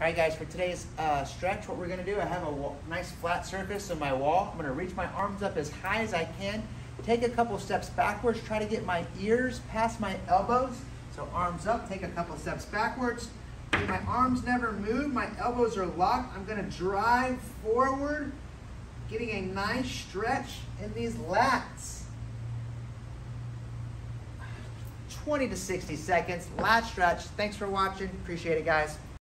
All right, guys, for today's uh, stretch, what we're gonna do, I have a nice flat surface in my wall. I'm gonna reach my arms up as high as I can, take a couple steps backwards, try to get my ears past my elbows. So arms up, take a couple steps backwards. My arms never move, my elbows are locked. I'm gonna drive forward, getting a nice stretch in these lats. 20 to 60 seconds, lat stretch. Thanks for watching, appreciate it, guys.